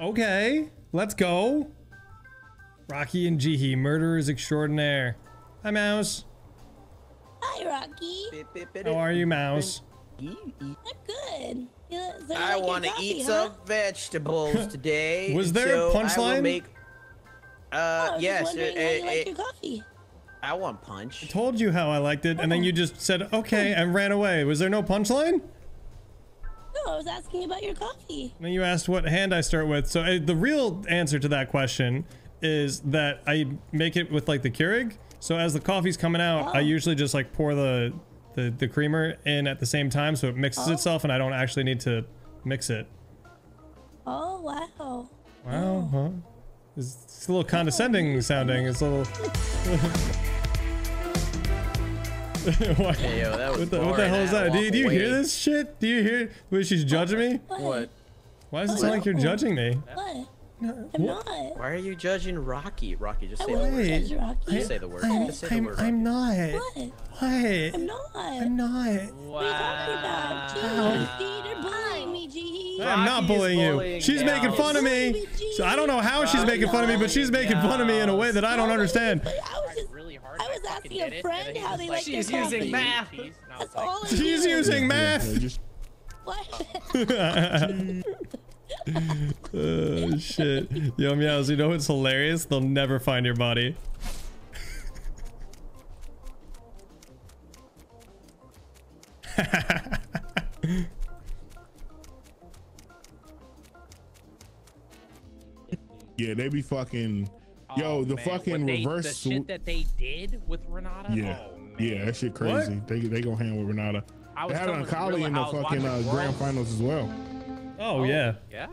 Okay, let's go. Rocky and Jihi, murderers extraordinaire. Hi, Mouse. Hi, Rocky. How are you, Mouse? I'm good. Yeah, so you I want to eat huh? some vegetables today. Was there a so I will punchline? Make, Oh, uh, I was yes. uh, how you uh, like uh, your coffee. I want punch. Told you how I liked it, and then you just said okay and ran away. Was there no punchline? No, I was asking about your coffee. Then you asked what hand I start with. So uh, the real answer to that question is that I make it with like the Keurig. So as the coffee's coming out, I Oh. usually just like pour the, the the creamer in at the same time, so it mixes Oh. itself, and I don't actually need to mix it. Oh, wow. Wow, huh? It's, it's a little condescending sounding. It's a little. Why- Hey, yo, that was what, the, what the hell is that? Do you, do you hear this shit? Do you hear the way she's judging me? What? What? Why does it sound like you're judging me? What? No, I'm what? not. Why are you judging Rocky? Rocky, just I say the word. Judge Rocky. Just say the word. I'm, Just say the I'm, word. I'm not. What? What? I'm not. I'm not. What are you talking about? Jeez, Steve, you're bullying me, G. I'm not Rocky's bullying you. She's you. making fun of me. So I don't know how she's making fun of me, but she's making fun of me in a way that I don't understand. But I was just, really hard. I was asking a friend how they like their She's coffee. using math. That's all I'm She's using math. What? oh shit. Yo meows, you know what's hilarious? They'll never find your body. yeah, they be fucking. Yo, Oh, the man, fucking what they- reverse. The shit that they did with Renata. yeah, Oh, man. yeah, that shit crazy. They they go hand with Renata. I They was had it on telling Kali Gorilla in the how I was fucking uh, grand finals as well. Oh yeah. Yeah.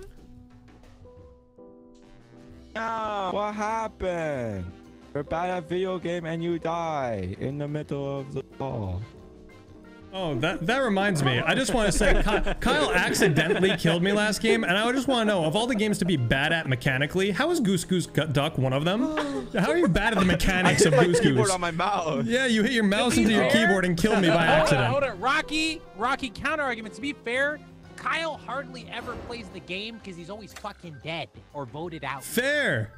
Ah, what happened? You're bad at video game and you die in the middle of the ball. Oh, that that reminds me. I just want to say, Ky- Kyle accidentally killed me last game, and I just want to know of all the games to be bad at mechanically, how is Goose Goose Gu- Duck one of them? How are you bad at the mechanics of Goose Goose? keyboard Goose? on my mouse. Yeah, you hit your mouse be into your keyboard and killed me by Hold on, accident. hold on. Rocky, Rocky counter argument. To be fair, Kyle hardly ever plays the game because he's always fucking dead or voted out. Fair.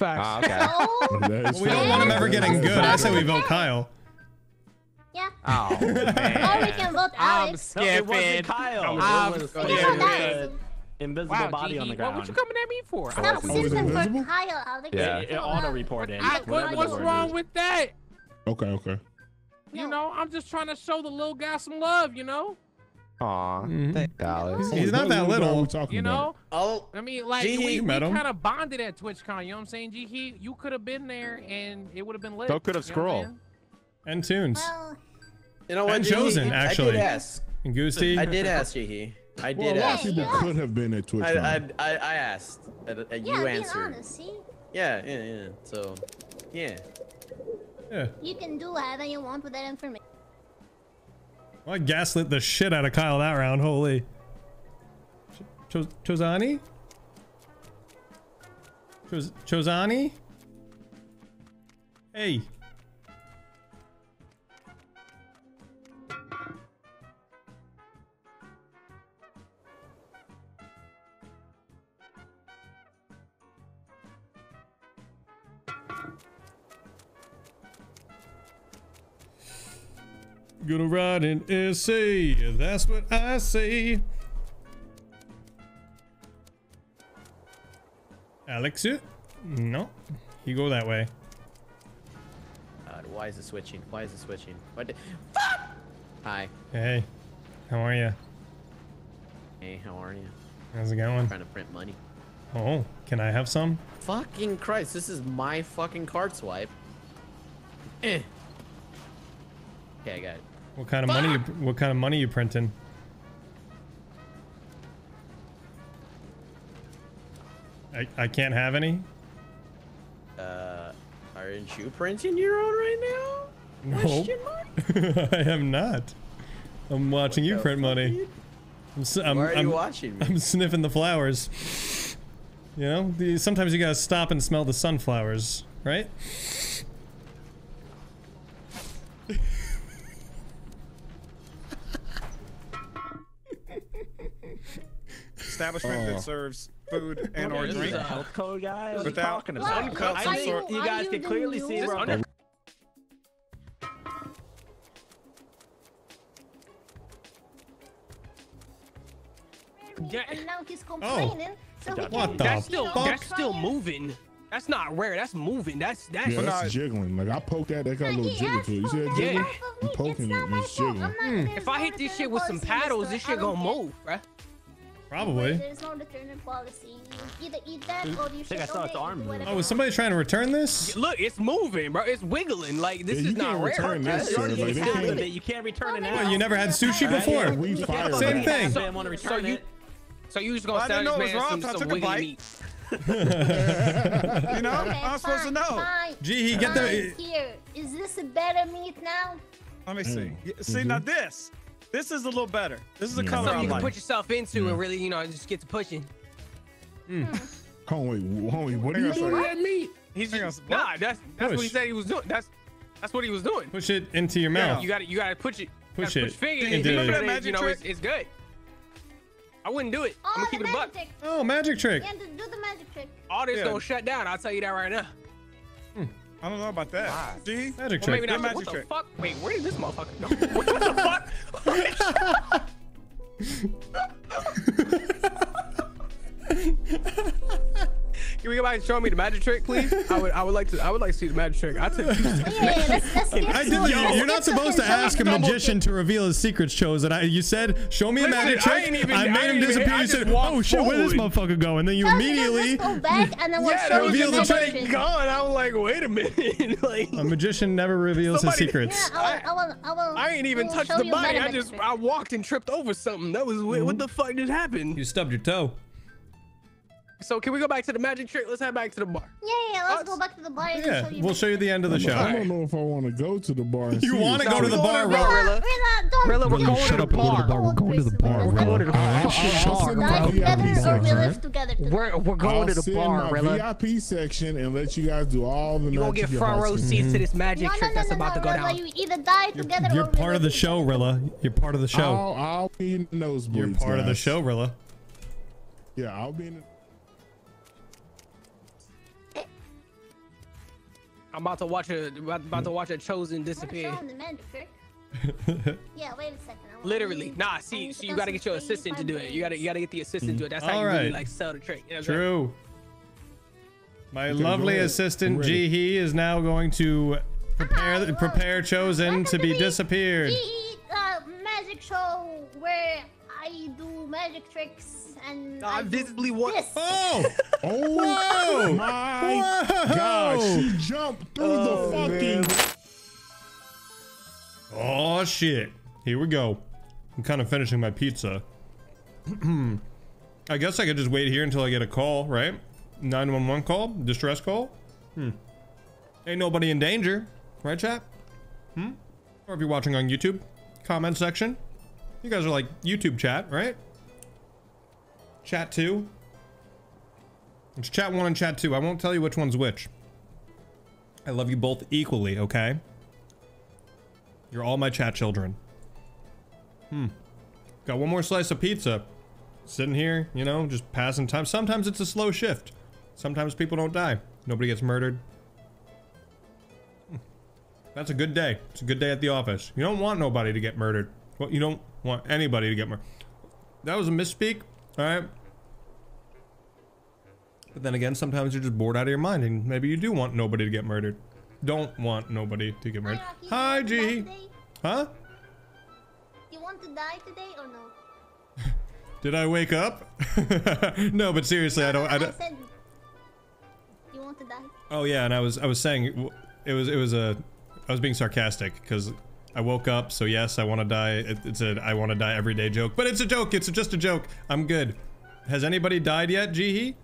Ah, okay. We don't want him ever getting good. I say we vote Kyle. Yeah. Oh Or we can vote I'm Alex. No, it wasn't. Kyle. I'm it was skipping. invisible Wow, body on the GG, what, what you coming at me for? Stop I- Oh, is invisible? for Kyle, Alex. Yeah. It, it auto-reported. I, what, what's wrong is. with that? Okay, okay. You know, I'm just trying to show the little guy some love. You know, Aw, Mhm. thanks, Alex. He's not that What are we little. talking you about? know. Oh, I mean, like Gee, we, we kind of bonded at TwitchCon. You know what I'm saying? G, he, you could have been there and it would have been lit. So could've You know what I'm Scroll. And Tunes. Well, you know what? And Jihi? Chosen, I actually. did ask. And Goosey. I did ask Jihi. I Well, a did lot of ask. people Yeah. could have been at Twitch. I, I. I, I asked. Uh, uh, yeah, you being answered. honest, see? Yeah, yeah, yeah. So, yeah. Yeah. You can do whatever you want with that information. Well, I gaslit the shit out of Kyle that round. Holy. Cho- Chozani? Choz- Chozani? Hey. Gonna write an essay, that's what I say. Alex, it? No. You go that way. God, why is it switching? Why is it switching? What? Fuck! Hi. Hey, how are you? Hey, how are you? How's it going? Trying to print money. Oh, can I have some? Fucking Christ! This is my fucking card swipe. Eh. Okay, I got it. What kind of money? You, what kind of money you printing? I I can't have any. Uh, aren't you printing your own right now? No, Question? I am not. I'm watching you print money. you- I'm, s- I'm, Why are I'm, you watching me? I'm sniffing the flowers. You know, the, sometimes you gotta stop and smell the sunflowers, right? Establishment Oh. that serves food and or This is drink. a health code, guy. What are you Without- talking about? Uncut some think sort- you guys you can clearly see, new- bro. Under- Yeah. And now he's complaining. So he What the That's still fuck? that's still moving. That's not rare. That's moving. That's that's Yeah, But that's not- jiggling. Like I poked that, that got a little He jiggle to it. You see that for jiggle? Yeah. I'm poking not it. my and It's jiggling. I'm hmm. If I hit this shit with some paddles, this shit gonna move, bruh. Probably. There's no return policy. You either eat that or you think I saw its obey arm and do move. whatever Oh, you is somebody trying to return this? Look, it's moving, bro. It's wiggling. Like this Yeah, is not rare. return this, You sir. already Like, they can't- it. You can't return it Well, now. You never had sushi Yeah, before. We fired Same it. thing. So, I want to So return you- So you just Well, gonna I sell didn't know this man wrong, some, I some took a wiggly bite. meat? You know, Okay, I'm supposed to know. Fine. Gee, he get the. Here, is this a better meat now? Let me see. Mm. Y- See now this, this is a little better. This is a Yeah. color Something I you can like. put yourself into and really, you know, just get to pushing. Hmm. Hold on, wait, hold on, wait, what are you Hang doing? second. That meat? He's Hang just nah. what? That's that's what he said he was doing. That's that's what he was doing. Push it into your Yeah. mouth. You got to you got to push it. Push it Push finger into- into Remember that magic You know, trick? it's, it's good. I wouldn't do it. Oh, I'm gonna keep it a buck. trick. Oh, magic trick. Yeah, do, do the magic trick. All this Yeah. gonna shut down. I'll tell you that right now. Hmm. I don't know about that. See? Magic Well, maybe trick. not. Good What magic the trick. fuck? Wait, where did this motherfucker go? what the fuck? Can we go back and show me the magic trick, please? I would, I would like to, I would like to see the magic trick. I took two. Yeah, yeah, let's, let's I did, You, you're not supposed to ask a magician to reveal his secrets, chosen. I, you said, "Show me a Listen, magic I trick." ain't even- I I made ain't him disappear. I You said, walked "Oh shit, where did this motherfucker go?" And then you No, because immediately, Let's go back and then we'll Yeah, show you Reveal the the trick. magic gone. I was like, wait a minute. like, a magician never reveals Somebody- his secrets. Yeah, I will, I will, I will. I ain't even touched the you body. I just. I walked and tripped over something. That was weird. What mm-hmm. the fuck just happened? You stubbed your toe. So can we go back to the magic trick? Let's head back to the bar. Yeah, yeah, let's Us. go back to the bar and Yeah, show you. we'll show you the end of the show. I don't know if I want to go to the bar. And You see want to it. go to the bar, Rilla. Rilla? Rilla, Rilla, don't. Rilla, we're don't going shut to the up and go bar. bar. We're going to the bar, We're going to the bar. I'll, I'll sit in Die my together VIP or we section. live together. tonight? We're, we're going I'll to the sit bar, in my Rilla. VIP section and let you guys do all the You gonna magic get you front about row to. seats to this magic No, no, trick no, that's no, about no, to go Rilla, down. You either die together You're or we part of the live show, together. Rilla. You're part of the show. I'll, I'll be in the nosebleeds. You're part of the guys. show, Rilla. Yeah, I'll be in. The, I'm about to watch a about, about to watch a chosen disappear. show him the magic trick. Yeah, wait a second. I want- I Literally, need- nah. I See, so you gotta get your assistant to do it. You gotta, you gotta get the assistant to do it. That's how All you really like sell the trick. You know what saying? True. My Okay, lovely assistant I'm. Jihi is now going to prepare Hi, prepare chosen to be the disappeared. GE, uh, magic show where I do magic tricks and I I do visibly want- this. Oh! oh Whoa! my Whoa! gosh! She jumped through Oh, the fucking. Oh shit! Here we go. I'm kind of finishing my pizza. I guess I could just wait here until I get a call, right? 911 call, distress call. Hmm. Ain't nobody in danger, right, chat? Hmm. Or if you're watching on YouTube, comment section. You guys are like YouTube chat, right? Chat two. It's chat one and chat two. I won't tell you which one's which. I love you both equally, okay? You're all my chat children. Hmm. Got one more slice of pizza. Sitting here, you know, just passing time. Sometimes it's a slow shift. Sometimes people don't die. Nobody gets murdered. Hmm. That's a good day. It's a good day at the office. You don't want nobody to get murdered. Well, you don't want anybody to get murdered. That was a misspeak, alright? But then again, sometimes you're just bored out of your mind and maybe you do want nobody to get murdered. Don't want nobody to get murdered. Hi, you want to die G. Huh? You want to die today or no? Did I wake up? no, but seriously, I don't. I don't. said, you want to die? Oh yeah, and I was I was saying it was it was a I was being sarcastic because I woke up. So yes, I want to die. It, it's a I want to die every day joke, but it's a joke. It's just a joke. I'm good. Has anybody died yet, Jihi?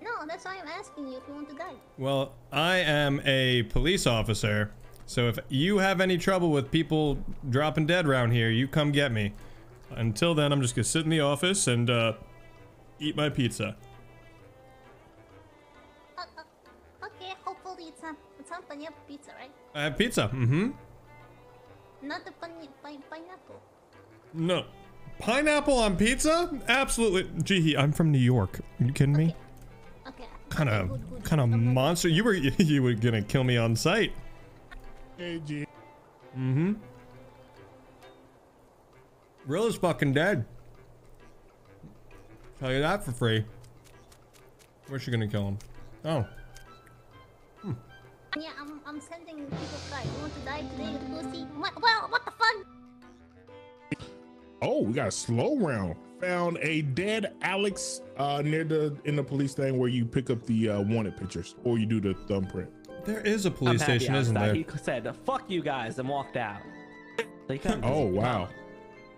No, that's why I'm asking you if you want to die. Well, I am a police officer, so if you have any trouble with people dropping dead around here, you come get me. Until then, I'm just gonna sit in the office and uh, eat my pizza. Uh, uh, okay, hopefully it's not it's not pizza, right? I have pizza. Mm-hmm. Not the pine- pine- pineapple. No, Pineapple on pizza? Absolutely. Gee, I'm from New York. Are you kidding me? Okay. Kind of, good, good. kind of monster. You were, you were gonna kill me on sight. Hey, G. Mm-hmm. Rilla's fucking dead. Tell you that for free. Where's she gonna kill him? Oh. Yeah, I'm, I'm sending people cards. You want to die today with pussy? What? Well, what the fuck? Oh, we got a slow round. Found a dead Alex uh, near the in the police thing where you pick up the uh, wanted pictures or you do the thumbprint. There is a I'm police station, isn't there? He said, "Fuck you guys," and walked out. So Oh wow.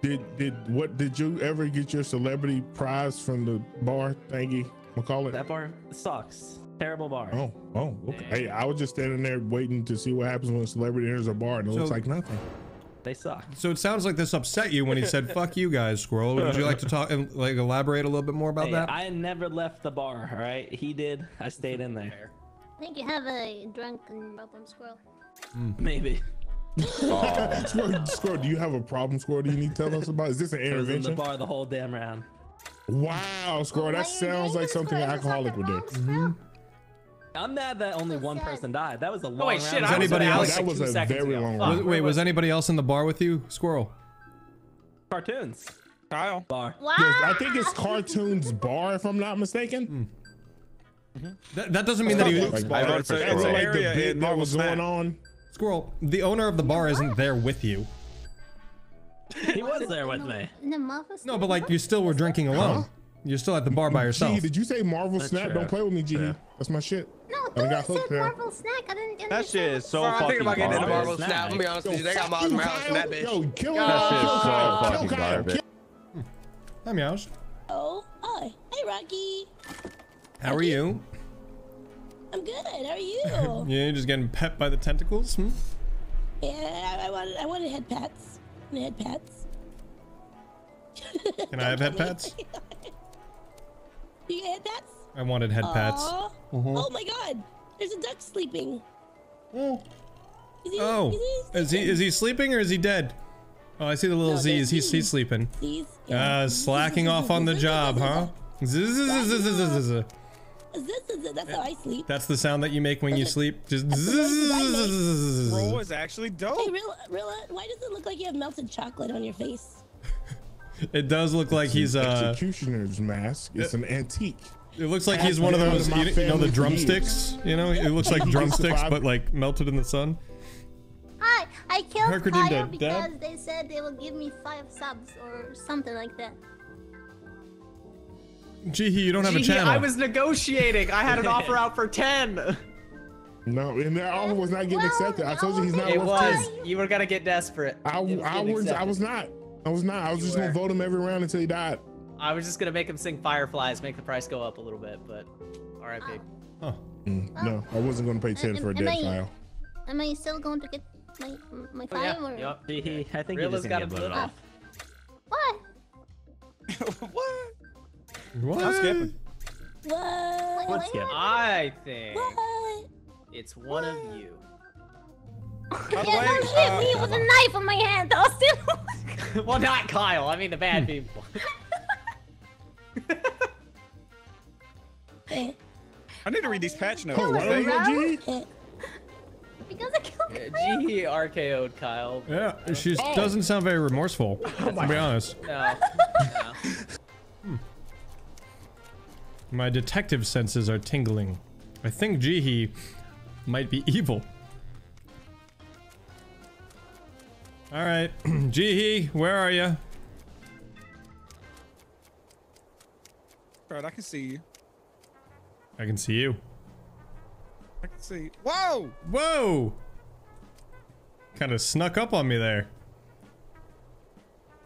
Did did what did you ever get your celebrity prize from the bar thingy? McCall it? That bar sucks. Terrible bar. Oh, oh, okay. Hey, I was just standing there waiting to see what happens when a celebrity enters a bar and it looks like nothing. They suck. So it sounds like this upset you when he said "fuck you guys, squirrel." Would you like to talk and like elaborate a little bit more about Hey, that? I never left the bar. All right, he did. I stayed in there. I think you have a drunken problem squirrel. Hmm. Maybe. Squirrel, Squirrel, do you have a problem, Squirrel? Do you need to tell us about? Is this an I was in the bar the whole damn round. Wow, Squirrel, Why that sounds like something an Squirrel? Is this alcoholic would do. like the wrong squirrel? Mm-hmm. I'm mad that only one person died. That was a long wait, round. shit, Was I was anybody with else- That was a very long round. Was- wait, was anybody else in the bar with you, squirrel? cartoons Kyle. bar. Wow. Yes, I think it's Cartoonz Bar, if I'm not mistaken. Hmm. That, that doesn't mean that he Like, I voted that's for like the Area bit in that was going on. squirrel. The owner of the bar isn't there with you. He was there with me. In the Marvel No, but like you still were drinking alone. You're still at the bar by Gee, yourself. did you say Marvel That's Snap? true. Don't play with me, G. Yeah. That's my shit. No, I dude, got said hooked there. Marvel Snap. I didn't understand. That shit is so Bro, I'm fucking thinking about getting into garbage. Marvel Snap. I'm gonna be honest with you. They got Miles you, Morales in that bitch. Yo, kill That Kyle. shit is Kill so Kyle. Fucking Kyle. garbage. Kill- Hi, Meows. Oh, hi. Hey, Rocky. How are you? I'm good. How are you? Yeah, you're just getting pet by the tentacles. Hmm? yeah, I, I wanted, I wanted head pats. I Head pats. Can I have head pats? You get head pats? I wanted head pats. Aw. Mhm. Oh my god. There's a duck sleeping. Oh. Is he, Oh, is he is he sleeping or is he dead? Oh, I see the little No, Z's. He's he's sleeping. These. Uh, slacking off on the job, huh? That's how I sleep. That's the sound that you make when you sleep. Just That's that I Roll is actually Hey, dope. Rilla, Rilla, why does it look like you have melted chocolate on your face? It does look like he's uh. executioner's mask. It's an antique. It looks like he's one of those. You, you know the drumsticks. You know, it looks like drumsticks, but like melted in the sun. Hi, I killed Hercules Kyle dead. because Dad? they said they will give me five subs or something like that. Gee, you don't have a Gee, channel. I was negotiating. I had an offer out for 10. No, and that offer was not getting Well, accepted. I told you he's not It worth was. 10. You were gonna get desperate. I, It was I getting was I was not. I was not. I was You just gonna vote him every round until he died. I was just gonna make him sing Fireflies, make the price go up a little bit, but R.I.P. Huh. Mm, no, I wasn't gonna pay ten Am- for a dead I- Kyle. Am I still going to get my my Oh, yeah. five or Yup. He, he, I think he's Rilla's just got gonna a get off. what? what? What? I'm skipping. What? Let's skip. I think What? it's one of you. yeah, the way, no shit, uh, me with a knife in my hand. I was still. well, not Kyle. I mean the bad people. I need to read these patch notes. Oh, why don't you go G? because I killed Yeah, Kyle. G RKO'd Kyle. Yeah, she doesn't sound very remorseful. Oh to be honest, No. no. Hmm. my detective senses are tingling. I think Jihi might be evil. All right, Jihi, where are you? Right, I can see you. I can see you. I can see. Whoa! Whoa! Kind of snuck up on me there.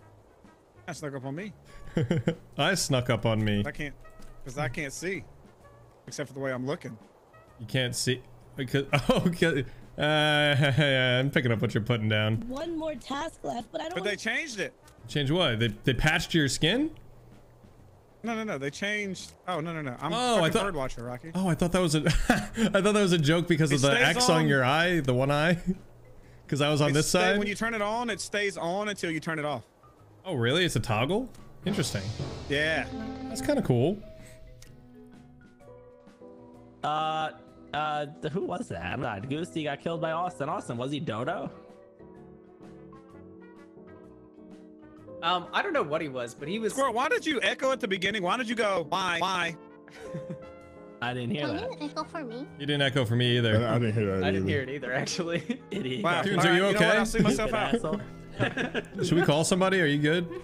I snuck up on me. I snuck up on me. I can't, because I can't see, except for the way I'm looking. You can't see because oh, okay. Uh, I'm picking up what you're putting down. One more task left, but I don't. But they changed it. Change what? They they patched your skin? No, no, no. They changed. Oh, no, no, no. I'm Oh, I thought- bird watcher, Rocky. Oh, I thought that was a I thought that was a joke because It of the X on on. your eye, the one eye. Because I was on It this stay- side. When you turn it on, it stays on until you turn it off. Oh, really? It's a toggle? Interesting. Yeah. That's kind of cool. Uh, uh, who was that? God, Goosey got killed by Austin. Austin, was he Dodo? Um, I don't know what he was, but he was. Squirrel, why did you echo at the beginning? Why did you go, why, why? I didn't hear Can that. you didn't echo for me? You didn't echo for me either. I didn't hear that. I didn't hear it either, actually. Idiot. Wow. Tunes, are you right, know what? okay? I'll see myself out. asshole. Should we call somebody? Are you good?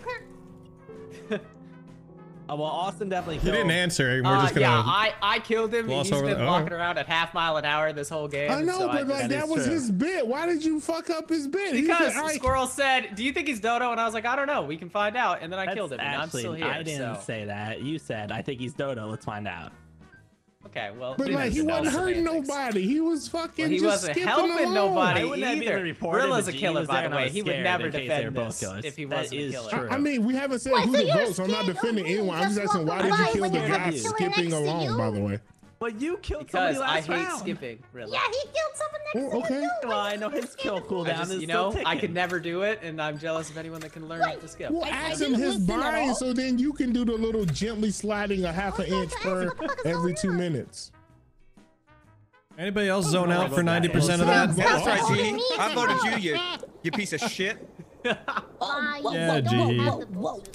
Oh, well, Austin definitely He didn't answer. We're Uh, just gonna. Yeah, I, I killed him. gloss He's over been the- oh. walking around at half mile an hour this whole game. I know, so but I like just- that is was true. his bit. Why did you fuck up his bit? Because said, "All right." Squirrel said, "Do you think he's Dodo?" And I was like, "I don't know. We can find out." And then I That's killed him, and I'm still here. I didn't so. say that. You said, I think he's Dodo. Let's find out. Okay, well. But like he wasn't hurting semantics? nobody. He was fucking Well, he just wasn't skipping helping along. nobody I wouldn't either. even reported Rilla's it, killer, by the way. He would never in case they were defend this killers. if he wasn't a killer. true. I mean, we haven't said Wait, who so the you're votes. I'm not defending anyone. I'm just just asking why did you kill the guy skipping along? By the way. But you killed Because somebody I last hate round. skipping, Rilla. Yeah, he killed someone next Oh, to okay. you. Well, I know his kill I cooldown just, is you know, still I ticking. could never do it, and I'm jealous of anyone that can learn Wait, to skip. Well, I- I ask him his listen bind so then you can do the little gently sliding a half an Oh, inch per what the fuck is every two on? minutes. Anybody else oh, zone out for 90% of that? Yeah, that's right, voting G. me I to voted you, you, you piece of shit. Why you Yeah, don't G. have the votes?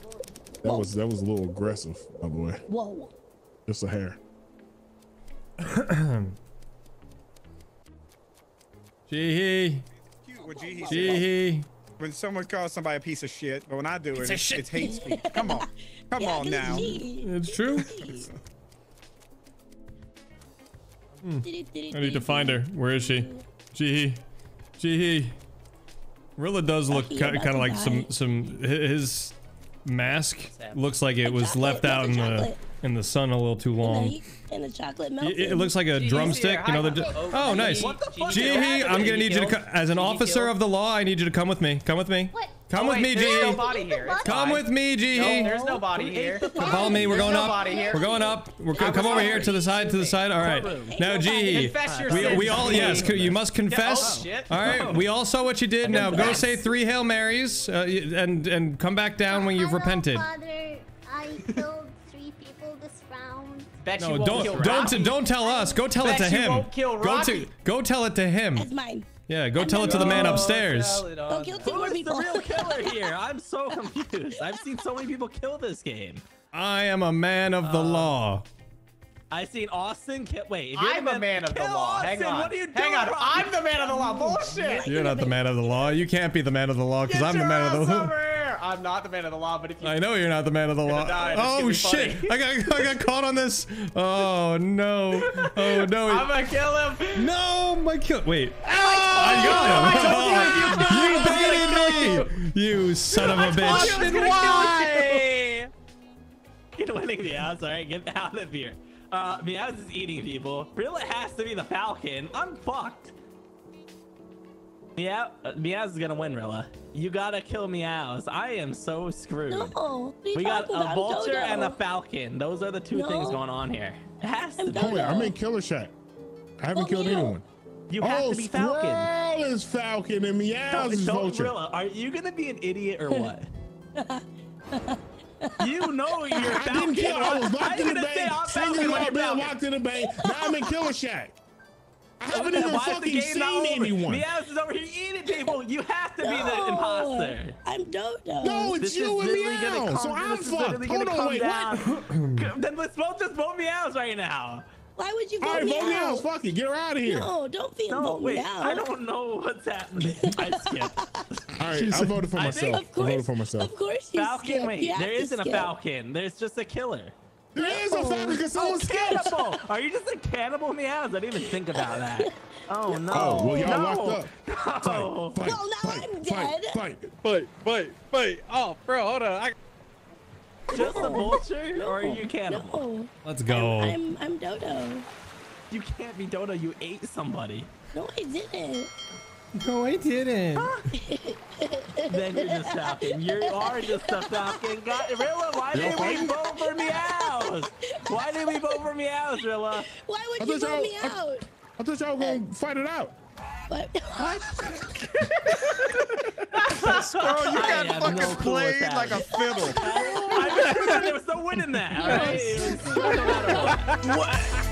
That was that was a little aggressive, by the way. Whoa. Just a hair. Gee Cute what G he When someone calls somebody a piece of shit, but when I do it, Piece of it's, it's hate speech. Come on. Come Yeah, on 'cause now. It's true. I need to find her. Where is she? Gee gee. Rilla does look kind of like to some some his mask happening? looks like it was chocolate, left out in the chocolate. In the sun a little too long. heat and the chocolate It, melted. it looks like a Gee, drumstick, you know. The, Oh, oh, nice. What the fuck is Gee, happening? I'm gonna need you to Kill? co- as an officer of the law. I need you to come with me. Come with me. What? Come Oh, with wait, me, there's no body here. It's Come fine. with me, No, there's no body here. Follow me. We're There's going no up. here. We're going up. We're I come over here to the side. To the side. All right. Now, G. Confess your We, we all yes. You must confess. All right. We all saw what you did. Now go say three hail marys uh, and and come back down when you've repented. Father. I killed Bet No, you won't don't kill don't Rocky. don't tell us. Go tell it to you him. won't kill Go to go tell it to him. That's mine. Yeah. Go tell it to the man upstairs. tell it on Don't kill two Who more is the real killer here? I'm so confused. I've seen so many people kill this game. I am a man of the um, law. I've seen Austin kill. Wait, if you're I'm a man of the law. Austin, Hang on. What are you doing? Hang on. Rocky? I'm the man of the law. Bullshit. You're not the man of the law. You can't be the man of the law because I'm the man of the law. Over here. I'm not the man of the law, but if you I know you're not the man of the law. die, and it's gonna Oh shit! I got I got caught on this. Oh no! Oh no! I'm gonna kill him. no! My kill. Wait. I got him. you baited me. You son of a bitch. Austin, Why? why? Get winning the outs. All right, get out of here. Uh, Meows is eating people. Rilla has to be the Falcon. I'm fucked. Meow, Meows is gonna win, Rilla. You gotta kill Meows. I am so screwed. No. what We got a vulture Dodo. and a falcon. Those are the two things going on here. It has to I'm be. Oh wait, I'm in Killer Shack. I haven't Well, killed Meow. anyone. You have oh, to be falcon. Squirrel is Falcon and Meows is Don't, Vulture. Rilla, are you gonna be an idiot or what? you know you're I falcon. didn't kill. I was locked I'm in the gonna say bank. I'm Single Falcon when out you're been Falcon. locked in the bank. Now I'm in Killer Shack. I haven't Why even is the game seen not over? anyone. Meows is over here eating people. You have to be the imposter. I'm Dodo. No, it's This you and literally gonna Meow. come. So I'm this is fucked. Hold on, wait, down. what? then let's both just vote Meows right now. Why would you vote All right, vote out? Meows. Fuck it. Get her out of here. No, don't be No, vote wait. me. I don't know what's happening. I skipped. right, I voted for I think- myself. Of course, I voted for myself. Of course you Falcon, skip. wait. You have There to isn't a. Falcon. There's just a killer. There is a Falcon because Oh, someone oh, skipped. cannibal! Are you just a cannibal meows? I didn't even think about that. Oh no! Oh, well, y'all no. locked up. No. Fight, Well, now fight, I'm dead. Fight, Wait, wait, wait. Oh, bro, hold on. I, Just a vulture, or are you cannibal? No, Let's go. I'm I'm Dodo. You can't be Dodo. You ate somebody. No, I didn't. No, I didn't. Then you're just Falcon. You are just a Falcon. God, Rilla, why You're did we vote for Meows? Why did we vote for Meows, Rilla? Why I would you thought vote me y'all- I- out? I thought y'all were gonna fight it out. But Squirrel, you got fucking no clue what's played like a fiddle. I, there was no winning that. All right, it was, no matter what. what?